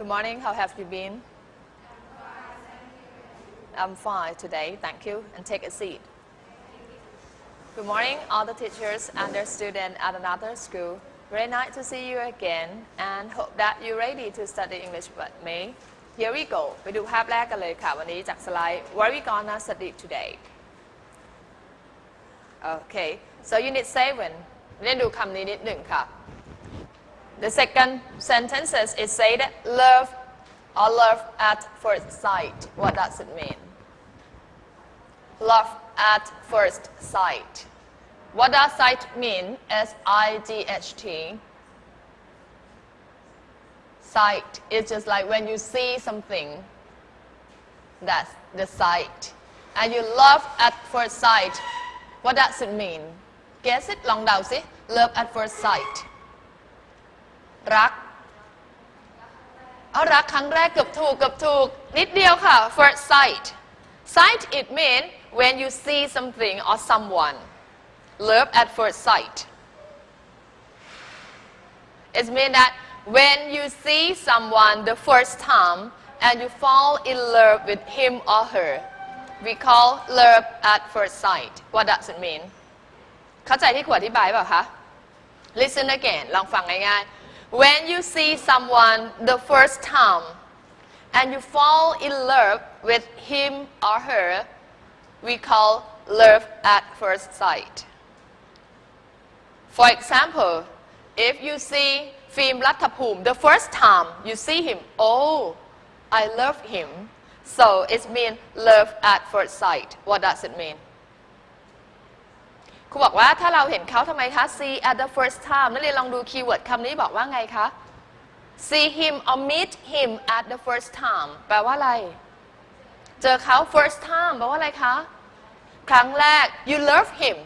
Good morning. How have you been? I'm fine today. Thank you. And take a seat. Good morning, all the teachers and their students at another school. Very nice to see you again and hope that you're ready to study English with me. Here we go ไปดูภาพแรกกันเลยค่ะ วันนี้จากสไลด์ What are we gonna study today? Okay, so unit 7เรียนดูคำนี้นิดหนึ่งค่ะ the second sentence is said love or love at first sight. What does it mean? Love at first sight. What does sight mean? S I D H T. Sight is just like when you see something. That's the sight. And you love at first sight. What does it mean? Guess it, long down, see? Love at first sight. รักเอารักครั้งแรกเกือบถูกเกือบถูก นิดเดียวค่ะ first sight sight it mean when you see something or someone love at first sight it mean that when you see someone the first time and you fall in love with him or her we call love at first sight what does it mean เข้าใจที่ขวดอธิบายเปล่าคะ listen again ลองฟังง่ายๆ when you see someone the first time and you fall in love with him or her, we call love at first sight. For example, if you see Phim Rathapum the first time you see him, oh, I love him. So it means love at first sight. What does it mean? ครูบอกว่าถ้าเราเห็นเขาทำไมคะ see at the first time นักเรียนลองดูคีย์เวิร์ดคำนี้บอกว่าไงคะ see him or meet him at the first time แปลว่าอะไร เจอเขา first time แปลว่าอะไรคะ ครั้งแรก you love him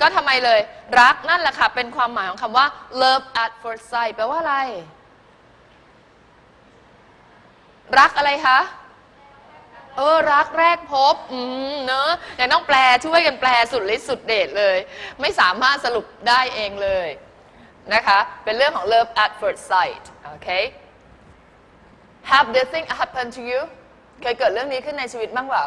ก็ทำไมเลย รักนั่นแหละค่ะ เป็นความหมายของคำว่า love at first sight แปลว่าอะไร รักอะไรคะ เออรักแรกพบ อืมเนอะยังต้องแปลช่วยกันแปลสุดฤทธิ์สุดเดชเลย ไม่สามารถสรุปได้เองเลยนะคะ เป็นเรื่องของ love at first sight โอเค Have this thing happen to you เคยเกิดเรื่องนี้ขึ้นในชีวิตบ้างเปล่า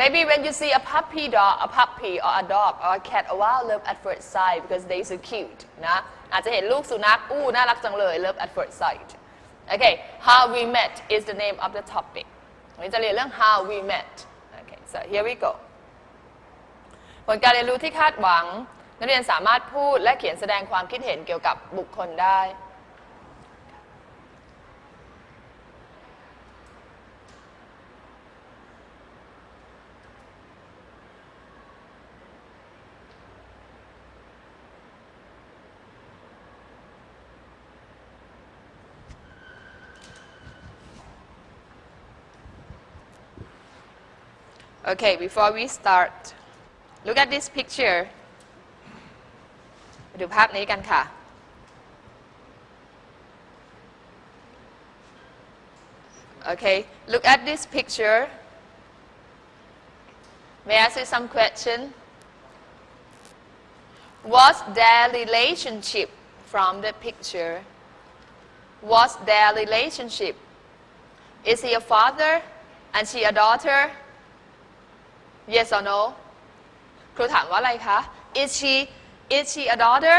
Maybe when you see a puppy dog a puppy or a dog or a cat a wow love at first sight because they so cute นะอาจจะเห็นลูกสุนัขอู้น่ารักจังเลย love at first sight Okay how we met is the name of the topic วันนี้จะเรียนเรื่อง how we met Okay so here we go ผลการเรียนรู้ที่คาดหวัง นักเรียนสามารถพูดและเขียนแสดงความคิดเห็นเกี่ยวกับบุคคลได้ Okay, before we start, look at this picture. ไปดูภาพนี้กันค่ะ Okay, look at this picture. May I ask you some question? What's their relationship from the picture? What's their relationship? Is he a father and she a daughter? Yes or no ครูถามว่าอะไรคะ Is she is she a daughter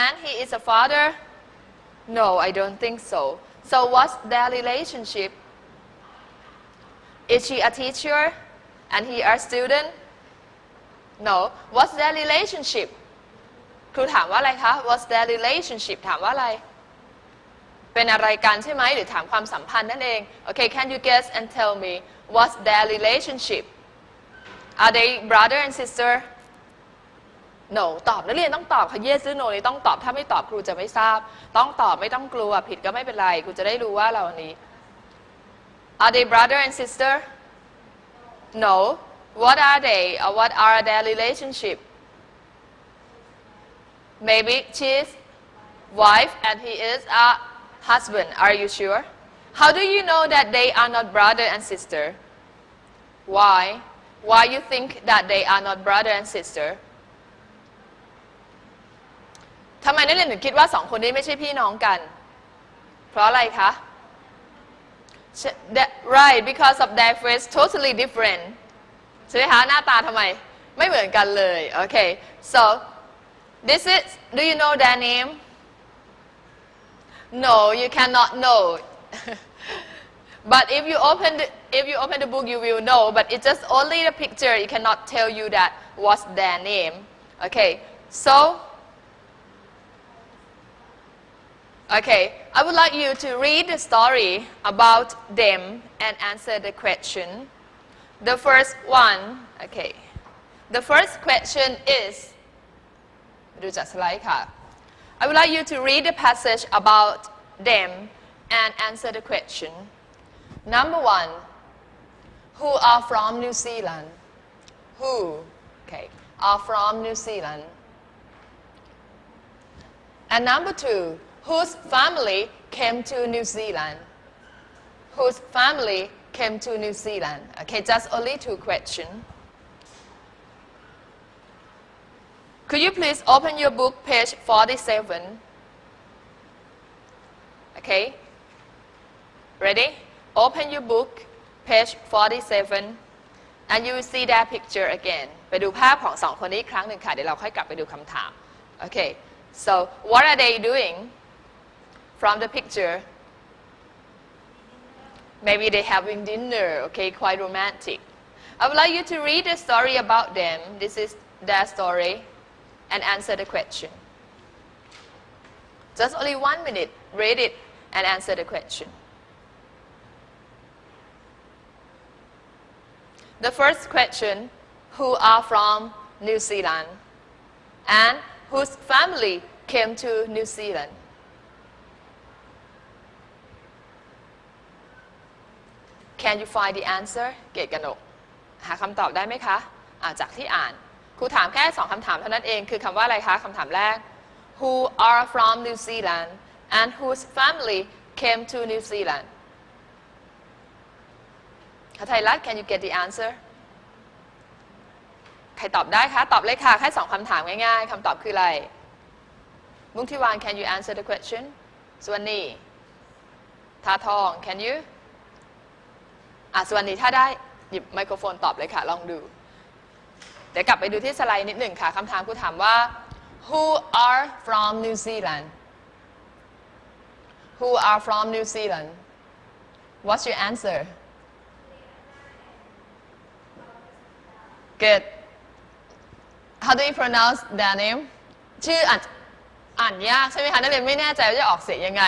and he is a father No I don't think so So what's their relationship Is she a teacher and he a student No What's their relationship ครูถามว่าอะไรคะ What's their relationship ถามว่าอะไร เป็นอะไรกันใช่ไหมหรือถามความสัมพันธ์นั่นเอง Okay can you guess and tell me What's their relationship Are they brother and sister No ตอบนักเรียนต้องตอบค่ะ yes หรือ no นี่ต้องตอบถ้าไม่ตอบครูจะไม่ทราบ ต้องตอบไม่ต้องกลัวผิดก็ไม่เป็นไรครูจะได้รู้ว่าเราอันนี้ Are they brother and sister No What are they or what are their relationship Maybe she's wife and he is a husband Are you sure How do you know that they are not brother and sister Why Why you think that they are not brother and sister ทำไมนักเรียนถึงคิดว่าสองคนนี้ไม่ใช่พี่น้องกัน เพ เพราะอะไรคะ Ch- that- right because of their face totally different ใช่ไหมคะหน้าตาทำไม ไม่เหมือนกันเลย โอเค so this is do you know their name no you cannot know but if you open the, if you open the book, you will know, but it's just only the picture. It cannot tell you that what's their name. Okay, so, okay, I would like you to read the story about them and answer the question. The first one, okay, the first question is, do just like her. I would like you to read the passage about them and answer the question. Number one, who are from New Zealand? Who, okay, are from New Zealand? And number two, whose family came to New Zealand? Whose family came to New Zealand? Okay, just only two questions. Could you please open your book, page 47? Okay? Ready? Open your book, page 47, and you will see that picture again. ไปดูภาพของสองคนนี้อีกครั้งหนึ่งค่ะ เดี๋ยวเราค่อยกลับไปดูคำถาม Okay, so what are they doing from the picture? Maybe they having dinner, okay, quite romantic. I would like you to read the story about them. This is their story and answer the question. Just only one minute. Read it and answer the question. The first question Who are from New Zealand? And whose family came to New Zealand? Can you find the answer เกตกนก หาคำตอบได้ไหมคะอ่าจากที่อ่าน ครูถามแค่สองคำถามเท่านั้นเอง คือคำว่าอะไรคะคำถามแรก Who are from New Zealand and whose family came to New Zealand คา ไทยรัฐ Can you get the answer ใครตอบได้คะ ตอบเลยค่ะ แค่สองคำถามง่ายๆ คำตอบคืออะไร มุงทิวาน Can you answer the question สวนีทาทอง Can you อะสวนีถ้าได้หยิบไมโครโฟนตอบเลยค่ะ ลองดู เดี๋ยวกลับไปดูที่สไลด์นิดหนึ่งค่ะ คำถามครูถามว่า Who are from New Zealand Who are from New Zealand What's your answer Good How do you pronounce their name ชื่ออ่านอ่านยากใช่ไหมคะนักเรียนไม่แน่ใจว่าจะออกเสียงยังไง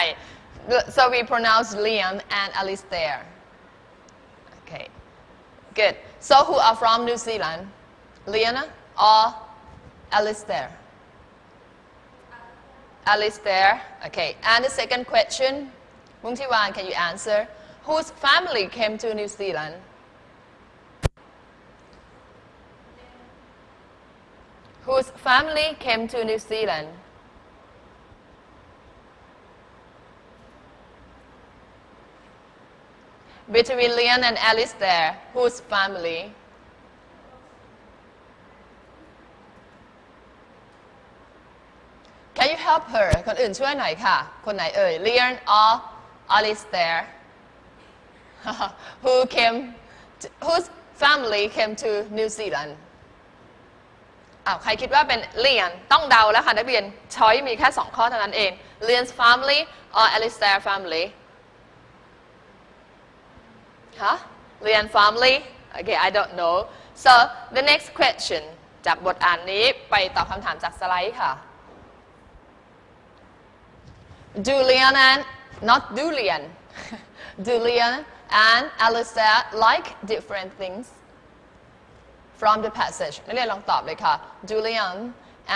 so we pronounce Leon and Alistair okay good so who are from New Zealand Leona or Alistair Alistair okay and the second question Mungtiwan can you answer whose family came to New Zealand whose family came to New Zealand? Between Leon and Alice there, whose family? Can you help her คนอื่นช่วยหน่อยค่ะ คนไหนเอ่ย Leon or Alice there who came to, whose family came to New Zealand อ้าวใครคิดว่าเป็นเลียนต้องเดาแล้วค่ะนักเรียนช้อยมีแค่ 2 ข้อเท่านั้นเอง Leon's family or Alistair family ฮะ Leon family okay I don't know so the next question จากบทอ่านนี้ไปตอบคำถามจากสไลด์ค่ะ Julian and not Julian Julian and Alistair like different things from the passage นักเรียนลองตอบเลยค่ะ Julian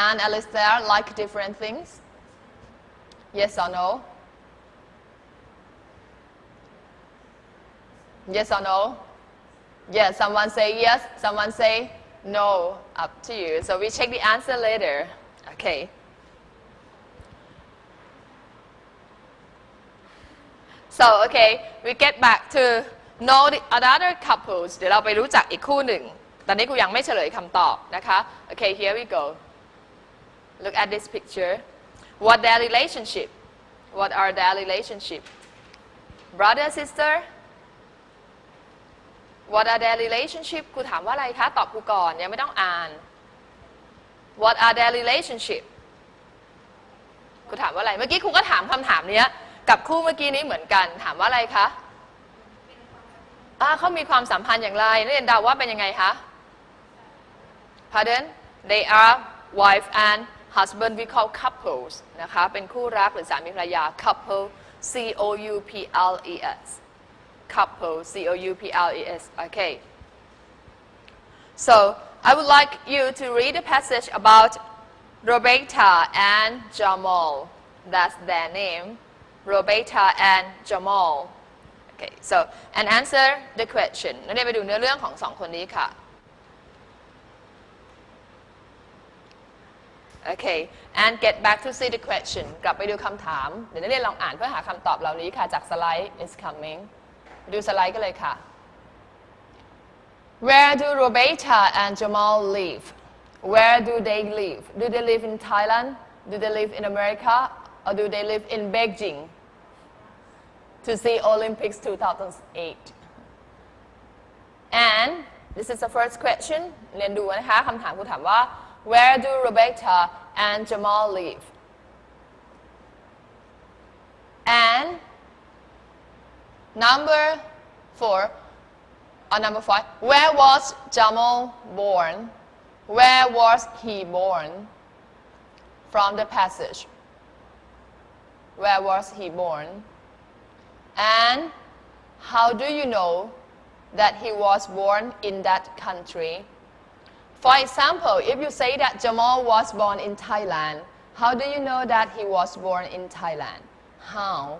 and Alistair like different things yes or no yes or no yes someone say yes someone say no up to you so we check the answer later okay so okay we get back to know the other couples เดี๋ยวเราไปรู้จักอีกคู่หนึ่ง ตอนนี้กูยังไม่เฉลยคำตอบนะคะ okay here we go look at this picture what their relationship what are their relationship brother sister what are their relationship ครูถามว่าอะไรคะ ตอบครูก่อน ยังไม่ต้องอ่าน what are their relationship ครูถามว่าอะไร เมื่อกี้ครูก็ถามคำถามนี้กับคู่เมื่อกี้นี้เหมือนกัน ถามว่าอะไรคะเขามีความสัมพันธ์อย่างไรนักเรียนเดาว่าเป็นยังไงคะ pardon they are wife and husband we call couples นะคะ เป็นคู่รักหรือสามีภรรยา couple C O U P L E S couple C O U P L E S okay so I would like you to read a passage about Roberta and Jamal that's their name Roberta and Jamal okay so and answer the question นักเรียนไปดูเนื้อเรื่องของสองคนนี้ค่ะ Okay and get back to see the question กลับไปดูคำถาม เดี๋ยวนักเรียนลองอ่านเพื่อหาคำตอบเหล่านี้ค่ะ จากสไลด์ is coming ดูสไลด์กันเลยค่ะ Where do Roberta and Jamal live Where do they live Do they live in Thailand Do they live in America or do they live in Beijing to see Olympics 2008 and this is the first question เรียนดูนะคะคำถามคุณถามว่า where do Rebecca and Jamal live? And number four or number five Where was Jamal born? Where was he born? From the passage. Where was he born? And how do you know that he was born in that country? For example, if you say that Jamal was born in Thailand, how do you know that he was born in Thailand? How?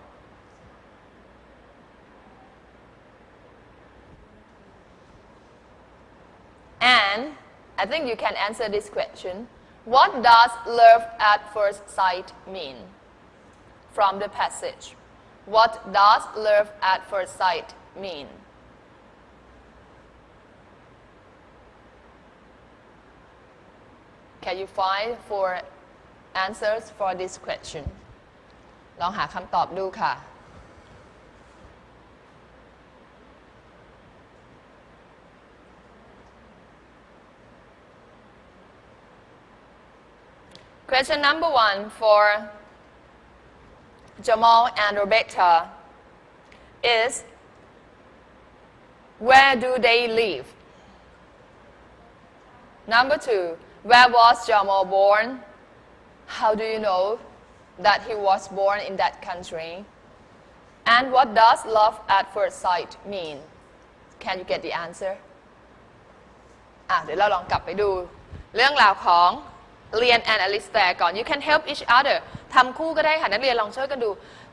And I think you can answer this question. What does love at first sight mean? From the passage. What does love at first sight mean? Can you find four answers for this question ลองหาคำตอบดูค่ะ Question number one for Jamal and Rebecca is where do they live? Number two, where was Jamal born? How do you know that he was born in that country? And what does love at first sight mean? Can you get the answer? เดี๋ยวเราลองกลับไปดู เรื่องราวของ Lian and Alistair ก่อน You can help each other ทำคู่ก็ได้ค่ะนักเรียนลองช่วยกันดู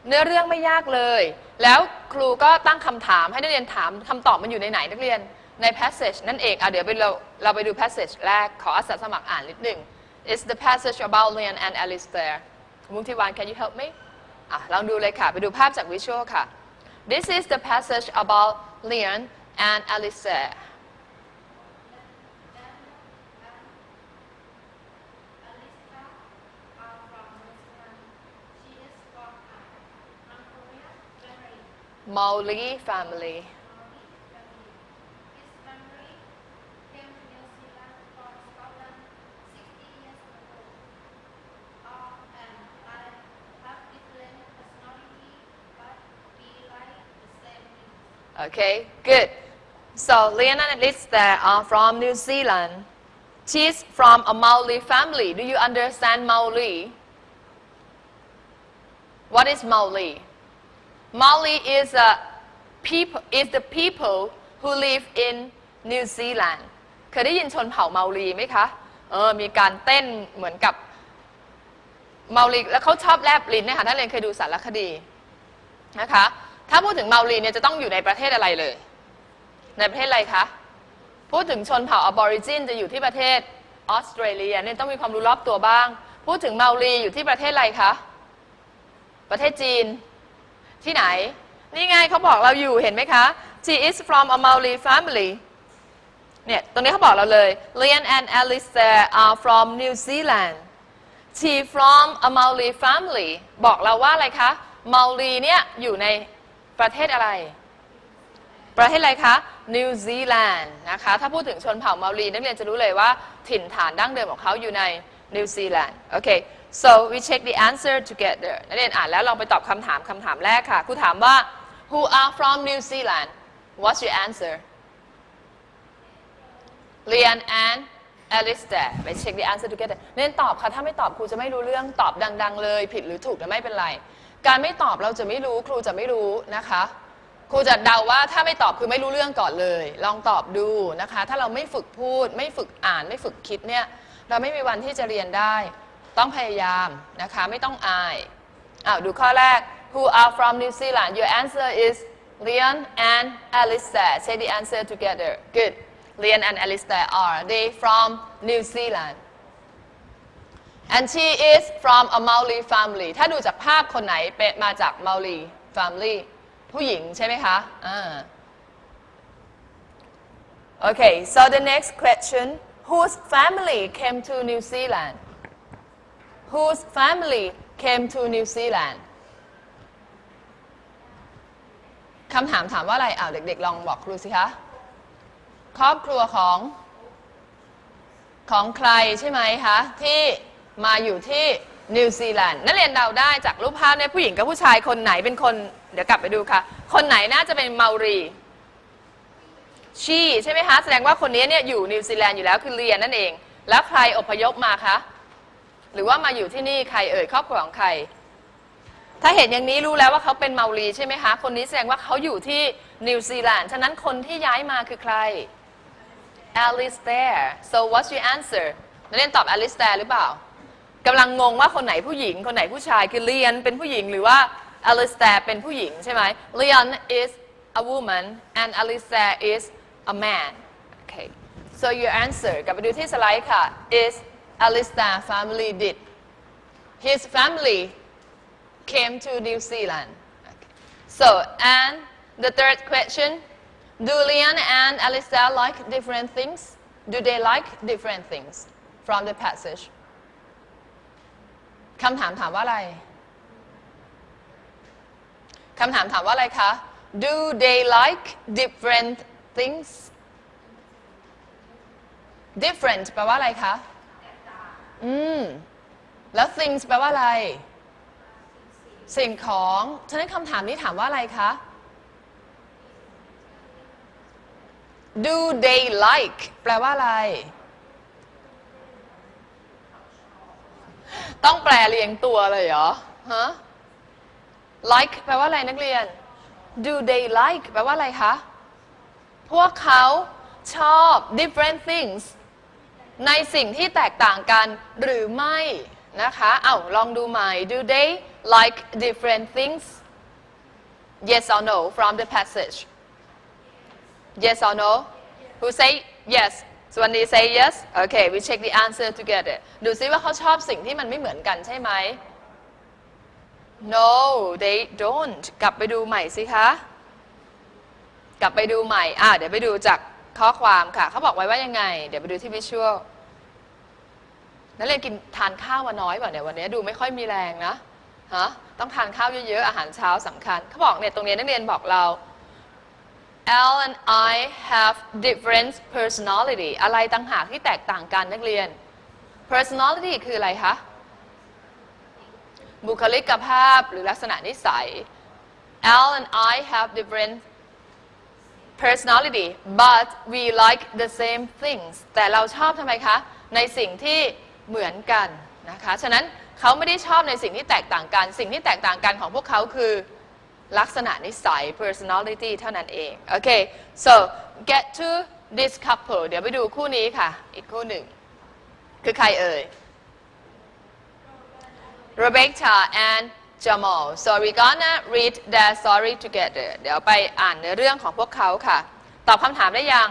เนื้อเรื่องไม่ยากเลย แล้วครูก็ตั้งคำถามให้นักเรียนถามคำตอบมันอยู่ในไหนนักเรียน ใน passage นั่นเองอ่ะเดี๋ยวไปเราเราไปดู passage แรกขออาสาสมัครอ่านนิดหนึ่ง It's the passage about Leon and Alistair มุงทิวาน can you help me อ่ะลองดูเลยค่ะ ไปดูภาพจากวิชวลค่ะ This is the passage about Leon and Alistair Mowgli family Okay, good. So Leon and Alistair are from New Zealand. She's from a Maori family. Do you understand Maori? What is Maori? Maori is a people is the people who live in New Zealand เคยได้ยินชนเผ่าเมารีไหมคะ เออ มีการเต้นเหมือนกับเมารีแล้วเขาชอบแลบลิ้นนะคะถ้าเรียนเคยดูสารคดีนะคะ ถ้าพูดถึงเมารีเนี่ยจะต้องอยู่ในประเทศอะไรเลย ในประเทศอะไรคะ พูดถึงชนเผ่าอบอริจินจะอยู่ที่ประเทศออสเตรเลียเนี่ยต้องมีความรู้รอบตัวบ้าง พูดถึงเมารีอยู่ที่ประเทศอะไรคะ ประเทศจีน ที่ไหน นี่ไงเขาบอกเราอยู่เห็นไหมคะ she is from a Maori family เนี่ย ตรงนี้เขาบอกเราเลย Leon and Alistair are from New Zealand she from a Maori family บอกเราว่าอะไรคะ Maori เนี่ยอยู่ใน ประเทศอะไร ประเทศอะไรคะ นิวซีแลนด์นะคะ ถ้าพูดถึงชนเผ่าเมารีนักเรียนจะรู้เลยว่าถิ่นฐานดั้งเดิมของเขาอยู่ในนิวซีแลนด์โอเค so we check the answer together นักเรียนอ่านแล้วลองไปตอบคำถามคำถามแรกค่ะครูถามว่า who are from New Zealand what's your answer Lian and Alistair ไปเช็ค the answer together เน้นตอบค่ะ ถ้าไม่ตอบครูจะไม่รู้เรื่องตอบดัง ๆ เลย ผิดหรือถูกแต่ไม่เป็นไร การไม่ตอบเราจะไม่รู้ครูจะไม่รู้นะคะ ครูจะเดาว่าถ้าไม่ตอบคือไม่รู้เรื่องก่อนเลย ลองตอบดูนะคะ ถ้าเราไม่ฝึกพูด ไม่ฝึกอ่าน ไม่ฝึกคิดเนี่ยเราไม่มีวันที่จะเรียนได้ ต้องพยายามนะคะไม่ต้องอายอ้าวดูข้อแรก Who are from New Zealand Your answer is Leon and Alistair Say the answer together Good Leon and Alistair are they from New Zealand and she is from a Maori family ถ้าดูจากภาพคนไหนเป็นมาจาก Maori family ผู้หญิงใช่ไหมคะอ่า Okay so the next question whose family came to New Zealand whose family came to New Zealand คำถามถามว่าอะไรอ้าวเด็กๆ ลองบอกครูสิคะ ครอบครัวของ ของใครใช่ไหมคะ ที่ มาอยู่ที่นิวซีแลนด์นักเรียนเดาได้จากรูปภาพเนี่ยผู้หญิงกับผู้ชายคนไหนเป็นคน เดี๋ยวกลับไปดูค่ะ คนไหนน่าจะเป็นเมารีชีใช่ไหมคะ แสดงว่าคนนี้เนี่ยอยู่นิวซีแลนด์อยู่แล้วคือเรียนนั่นเอง แล้วใครอพยพมาคะหรือว่ามาอยู่ที่นี่ใครเอ่ยครอบครัวของใคร ถ้าเห็นอย่างนี้รู้แล้วว่าเขาเป็นเมารีใช่ไหมคะคนนี้แสดงว่าเขาอยู่ที่นิวซีแลนด์ฉะนั้นคนที่ย้ายมาคือใคร Alistair so what's your answer นักเรียนตอบ Alistair หรือเปล่า กำลังงงว่าคนไหนผู้หญิง คนไหนผู้ชายคือเลียนเป็นผู้หญิงหรือว่า Alistair เป็นผู้หญิงใช่ไหม Leon is a woman and Alistair is a man okay so your answer กลับไปดูที่สไลด์ค่ะ is Alistair family did his family came to New Zealand okay. so and the third question do Leon and Alistair like different things do they like different things from the passage คำถามถามว่าอะไรคำถามถามว่าอะไรคะ Do they like different things different แปลว่าอะไรคะอืม แล้ว things แปลว่าอะไร สิ่งของ ฉะนั้นคำถามนี้ถามว่าอะไรคะ Do they like แปลว่าอะไร ต้องแปลเรียงตัวเลยเหรอฮะ like แปลว่าอะไรนักเรียน do they like แปลว่าอะไรคะ พวกเขาชอบ different things ในสิ่งที่แตกต่างกันหรือไม่นะคะ เอาลองดูใหม่ do they like different things yes or no from the passage yes or no who say yes ส่วนดี say yes okay we check the answer together ดูซิว่าเขาชอบสิ่งที่มันไม่เหมือนกันใช่ไหม no they don't กลับไปดูใหม่สิคะ กลับไปดูใหม่ อ่าเดี๋ยวไปดูจากข้อความค่ะ เขาบอกไว้ว่ายังไง เดี๋ยวไปดูที่วิชวลนักเรียนกินทานข้าวมาน้อยป่ะเนี่ยวันนี้ดูไม่ค่อยมีแรงนะฮะต้องทานข้าวเยอะๆ อาหารเช้าสำคัญ เขาบอกเนี่ยตรงนี้นักเรียนบอกเรา L and I have different personality อะไรต่างหากที่แตกต่างกันนักเรียน personality คืออะไรคะ บุคลิกภาพหรือลักษณะนิสัย L and I have different personality but we like the same things แต่เราชอบทำไมคะ ในสิ่งที่เหมือนกันนะคะ ฉะนั้นเขาไม่ได้ชอบในสิ่งที่แตกต่างกัน สิ่งที่แตกต่างกันของพวกเขาคือ ลักษณะนิสัย personality เท่านั้นเอง โอเค so get to this couple เดี๋ยวไปดูคู่นี้ค่ะ อีกคู่หนึ่ง คือใครเอ่ย Rebecca and Jamal so we gonna read their story together เดี๋ยวไปอ่านเนื้อเรื่องของพวกเขาค่ะ ตอบคำถามได้ยัง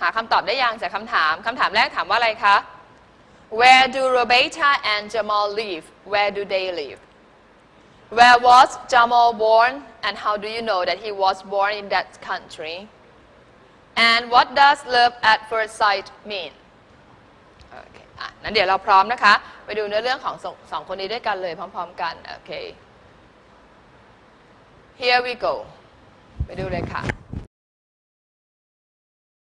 หาคำตอบได้ยังจากคำถาม คำถามแรกถามว่าอะไรคะ Where do Rebecca and Jamal live Where do they live Where was Jamal born and how do you know that he was born in that country and what does love at first sight mean โอเคอ่ะนั้นเดี๋ยวเราพร้อมนะคะ ไปดูเนื้อเรื่องของสองสองคนนี้ด้วยกันเลยพร้อม ๆ กัน โอเค here we go ไปดูเลยค่ะ